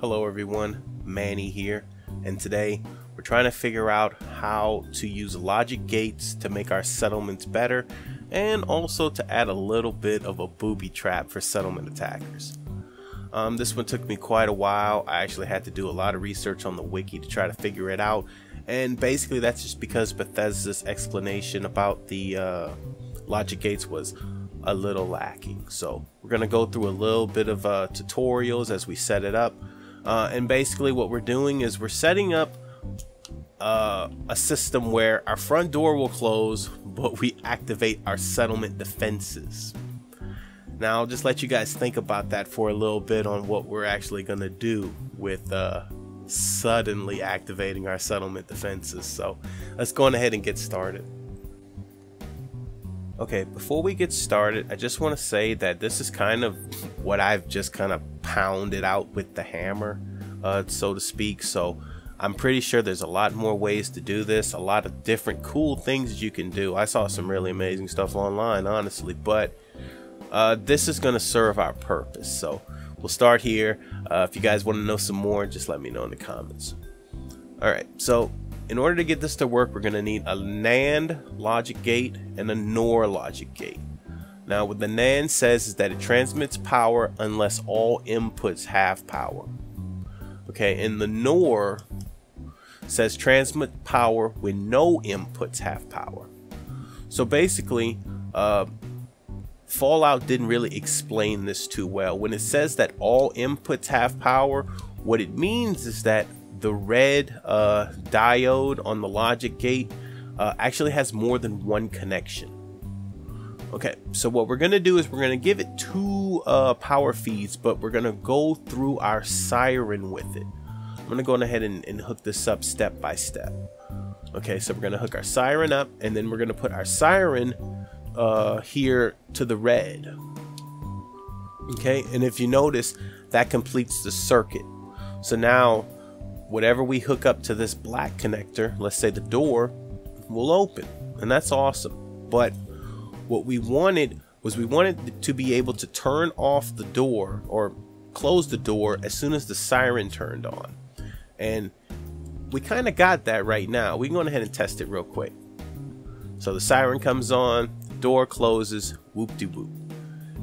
Hello everyone, Manny here, and today we're trying to figure out how to use logic gates to make our settlements better and also to add a little bit of a booby trap for settlement attackers. Um, this one took me quite a while. I actually had to do a lot of research on the wiki to try to figure it out, and basically that's just because Bethesda's explanation about the uh, logic gates was a little lacking. So we're going to go through a little bit of uh, tutorials as we set it up. Uh, and basically what we're doing is we're setting up uh, a system where our front door will close, but we activate our settlement defenses. Now I'll just let you guys think about that for a little bit on what we're actually going to do with uh, suddenly activating our settlement defenses. So let's go on ahead and get started. Okay, before we get started, I just want to say that this is kind of what I've just kind of pounded out with the hammer, uh, so to speak. So I'm pretty sure there's a lot more ways to do this, a lot of different cool things you can do. I saw some really amazing stuff online, honestly, but uh, this is going to serve our purpose. So we'll start here. Uh, if you guys want to know some more, just let me know in the comments. All right, so in order to get this to work, we're going to need a NAND logic gate and a NOR logic gate. Now, what the NAND says is that it transmits power unless all inputs have power. Okay, and the NOR says transmit power when no inputs have power. So basically, uh, Fallout didn't really explain this too well. When it says that all inputs have power, what it means is that the red uh, diode on the logic gate uh, actually has more than one connection. Okay, so what we're gonna do is we're gonna give it two uh, power feeds, but we're gonna go through our siren with it. I'm gonna go ahead and, and hook this up step by step. Okay, so we're gonna hook our siren up, and then we're gonna put our siren uh, here to the red. Okay, and if you notice, that completes the circuit. So now whatever we hook up to this black connector, let's say the door, will open. And that's awesome. But what we wanted was we wanted to be able to turn off the door or close the door as soon as the siren turned on. And we kind of got that right now. We can go ahead and test it real quick. So the siren comes on, door closes, whoop de whoop.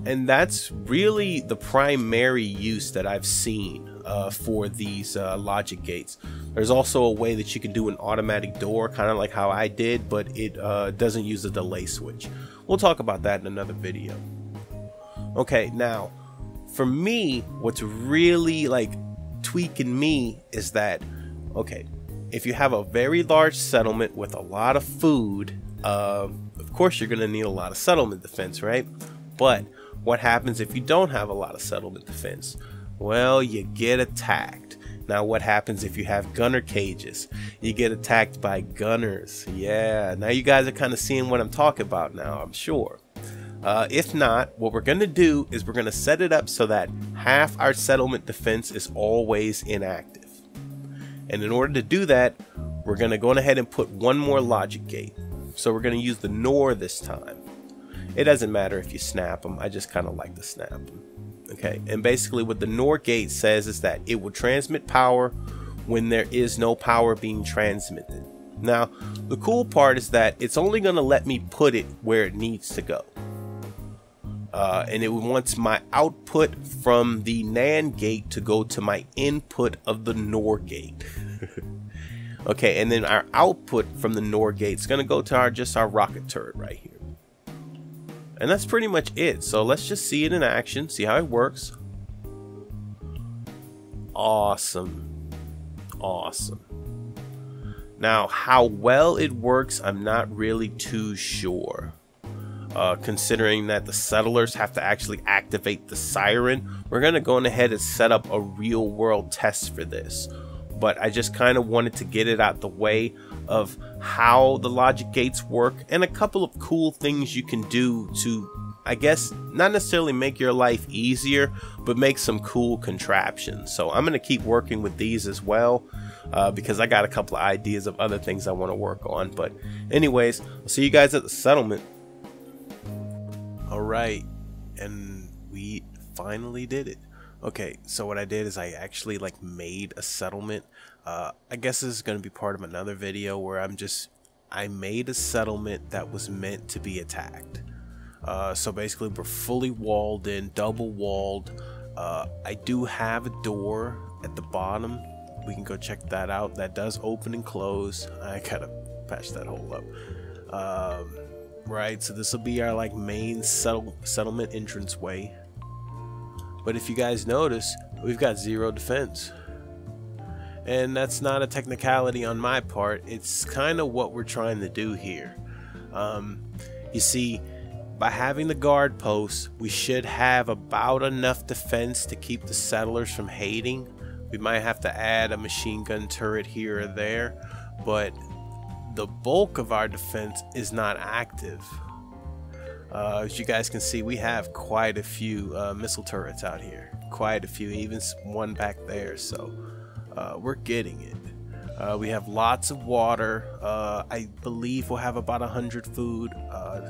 And that's really the primary use that I've seen uh, for these uh, logic gates. There's also a way that you can do an automatic door, kind of like how I did, but it uh, doesn't use a delay switch. We'll talk about that in another video. Okay, now, for me, what's really like tweaking me is that, okay, if you have a very large settlement with a lot of food, uh, of course you're going to need a lot of settlement defense, right? But what happens if you don't have a lot of settlement defense? Well, you get attacked. Now, what happens if you have gunner cages? You get attacked by gunners. Yeah, now you guys are kind of seeing what I'm talking about now, I'm sure. Uh, if not, what we're going to do is we're going to set it up so that half our settlement defense is always inactive. And in order to do that, we're going to go ahead and put one more logic gate. So we're going to use the NOR this time. It doesn't matter if you snap them, I just kind of like to snap them. Okay, and basically what the NOR gate says is that it will transmit power when there is no power being transmitted. Now, the cool part is that it's only going to let me put it where it needs to go. Uh, and it wants my output from the NAND gate to go to my input of the NOR gate. okay, and then our output from the NOR gate is going to go to our just our rocket turret right here. And that's pretty much it. So let's just see it in action, see how it works. Awesome. Awesome. Now, how well it works, I'm not really too sure. Uh, considering that the settlers have to actually activate the siren, we're going to go ahead and set up a real world test for this. But I just kind of wanted to get it out the way of how the logic gates work and a couple of cool things you can do to I guess not necessarily make your life easier, but make some cool contraptions. So I'm going to keep working with these as well uh, because I got a couple of ideas of other things I want to work on. But, anyways, I'll see you guys at the settlement. All right, and we finally did it. Okay, so what I did is I actually like made a settlement. Uh, I guess this is going to be part of another video where I'm just I made a settlement that was meant to be attacked. Uh, so basically, we're fully walled in, double walled. Uh, I do have a door at the bottom. We can go check that out. That does open and close. I gotta patch that hole up. Um, right, so this will be our like main settle settlement entrance way. But if you guys notice, we've got zero defense. And that's not a technicality on my part. It's kind of what we're trying to do here. Um, you see, by having the guard posts, we should have about enough defense to keep the settlers from hating. We might have to add a machine gun turret here or there, but the bulk of our defense is not active. Uh, as you guys can see, we have quite a few uh, missile turrets out here. Quite a few, even one back there. So uh, we're getting it. Uh, we have lots of water. Uh, I believe we'll have about 100 food. Uh,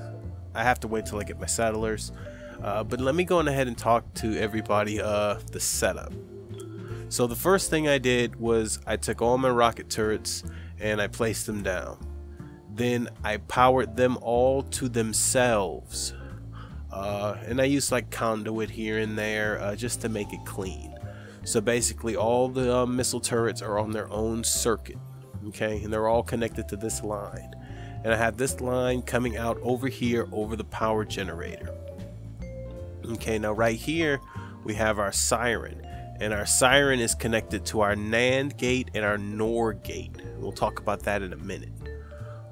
I have to wait till I get my settlers. but let me go on ahead and talk to everybody the setup. So the first thing I did was I took all my rocket turrets and I placed them down. Then I powered them all to themselves. Uh, and I used like conduit here and there uh, just to make it clean. So basically all the uh, missile turrets are on their own circuit. Okay, and they're all connected to this line. And I have this line coming out over here over the power generator. Okay, now right here we have our siren. And our siren is connected to our NAND gate and our NOR gate. We'll talk about that in a minute.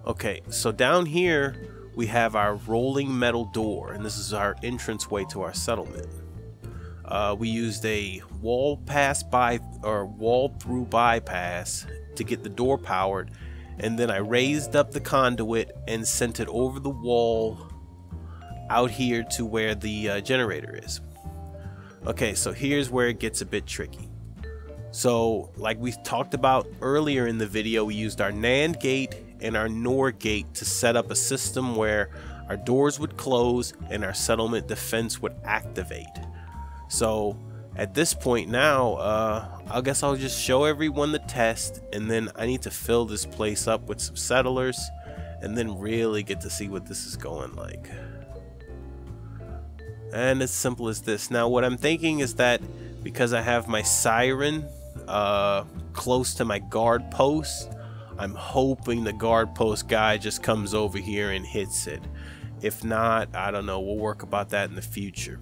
Okay, so down here we have our rolling metal door, and this is our entrance way to our settlement. Uh, we used a wall pass by or wall through bypass to get the door powered, and then I raised up the conduit and sent it over the wall out here to where the uh, generator is. Okay, so here's where it gets a bit tricky. So, like we talked about earlier in the video, we used our NAND gate and our NOR gate to set up a system where our doors would close and our settlement defense would activate. So at this point now, uh, I guess I'll just show everyone the test and then I need to fill this place up with some settlers and then really get to see what this is going like. And as simple as this. Now what I'm thinking is that because I have my siren uh, close to my guard post, I'm hoping the guard post guy just comes over here and hits it. If not, I don't know. We'll work about that in the future.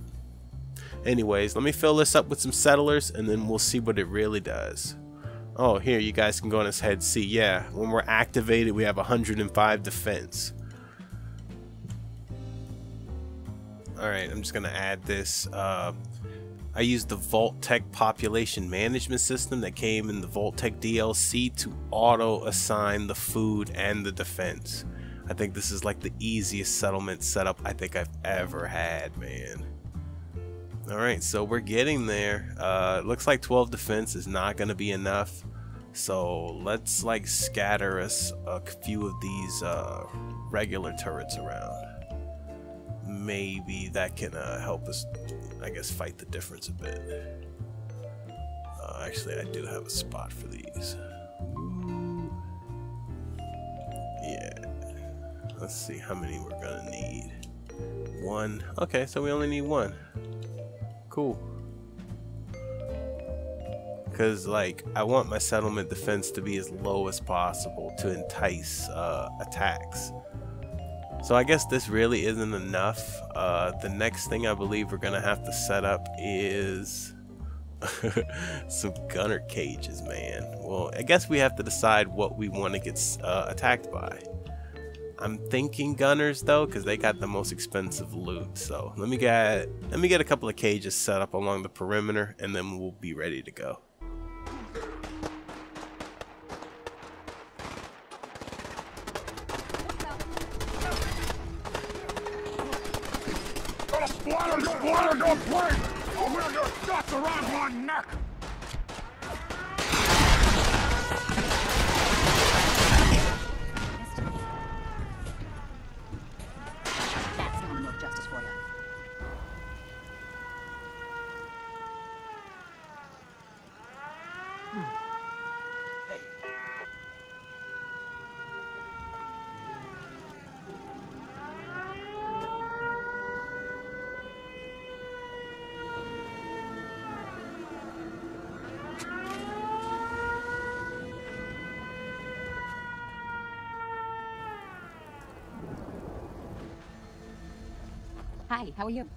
Anyways, let me fill this up with some settlers and then we'll see what it really does. Oh, here, you guys can go on his head see. Yeah, when we're activated, we have 105 defense. Alright, I'm just going to add this. Uh, I used the Vault-Tec population management system that came in the Vault-Tec DLC to auto assign the food and the defense. I think this is like the easiest settlement setup I think I've ever had, man. Alright, so we're getting there. Uh, looks like 12 defense is not going to be enough. So let's like scatter us a few of these uh, regular turrets around maybe that can uh, help us, I guess, fight the difference a bit. Uh, actually, I do have a spot for these. Yeah. Let's see how many we're gonna need. One. Okay, so we only need one. Cool. Because, like, I want my settlement defense to be as low as possible to entice uh, attacks. So I guess this really isn't enough. Uh, the next thing I believe we're gonna have to set up is some gunner cages, man. Well, I guess we have to decide what we want to get uh, attacked by. I'm thinking gunners though, because they got the most expensive loot. So let me get let me get a couple of cages set up along the perimeter, and then we'll be ready to go. Splatter, splatter, go play! Wear your guts around my neck! Hi, how are you?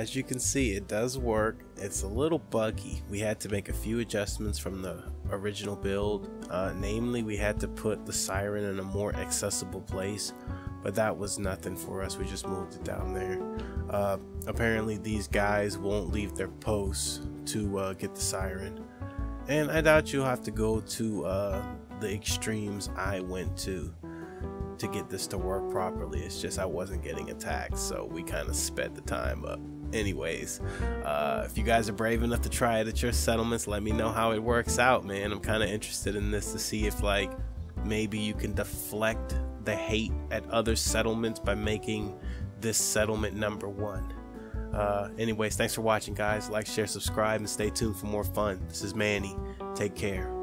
As you can see, it does work. It's a little buggy. We had to make a few adjustments from the original build. Uh, namely, we had to put the siren in a more accessible place, but that was nothing for us. We just moved it down there. Uh, apparently, these guys won't leave their posts to uh, get the siren. And I doubt you'll have to go to uh, the extremes I went to to get this to work properly. It's just I wasn't getting attacked, so we kind of sped the time up. Anyways, uh, if you guys are brave enough to try it at your settlements, let me know how it works out, man. I'm kind of interested in this to see if, like, maybe you can deflect the hate at other settlements by making this settlement number one. Uh, anyways, thanks for watching, guys. Like, share, subscribe, and stay tuned for more fun. This is Manny. Take care.